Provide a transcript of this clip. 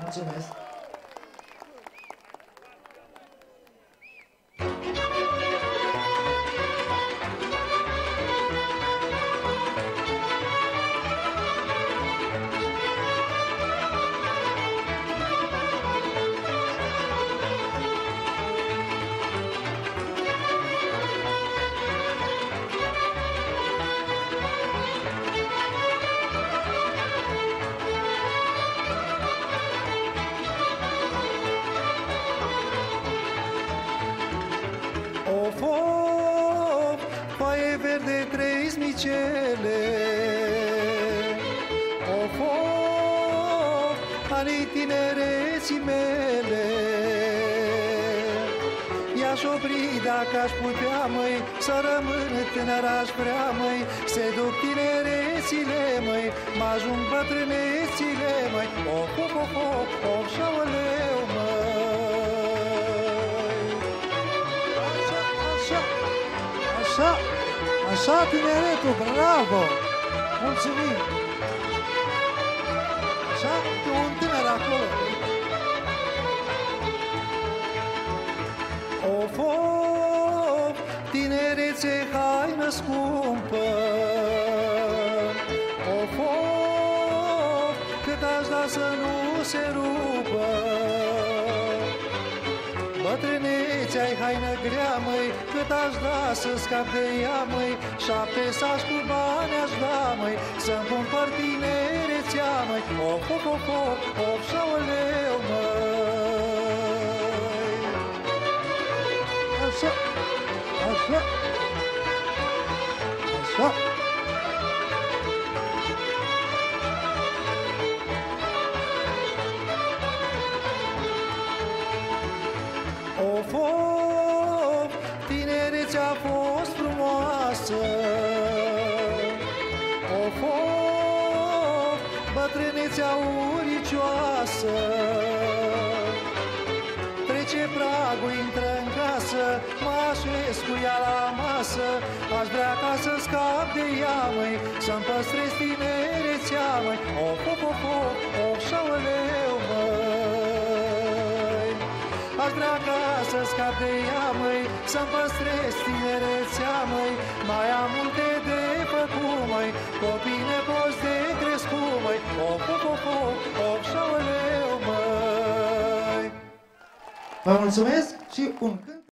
Mulțumesc! Of, foaie verde trei smicele Of, of, anii tinereții mele. I-aș opri dacă aș putea, măi Să rămân tânăr aș vrea, măi. Se duc tinerețile, măi Mă ajung bătrânețile, măi. Of, of, of, of, of, șaoleu, măi. Așa, așa, așa, așa tineretul, bravo! Mulțumim! Așa, e un tânăr acolo. Of, of, tinerețe, haină scumpă Of, of, cât aș da să nu se rupă Bătrânețe, ai haină grea, măi Cât aș da să scap de ea, măi. Șapte saci cu bani aș da, măi Să-mi cumpăr tinerețea, măi. Of, of, of, of, of, șaoleu, măi. Așa, așa, așa. Of, of, tinerețea a fost frumoasă. Of, of, bătrânețea uricioasă. Trece pragul, intră în casă Mă așez cu ea la masă. Aș vrea ca să scap de ea, măi Să-mi păstrez tinerețea, măi. Of, of, of, of, Aș vrea ca să scap de ea, măi Să-mi păstrez tinerețea, măi Mai am multe de făcut, măi Copii nepoți de crescut, măi Of, of, of, of, of, șaoleu, măi Vă mulțumesc și un cânt.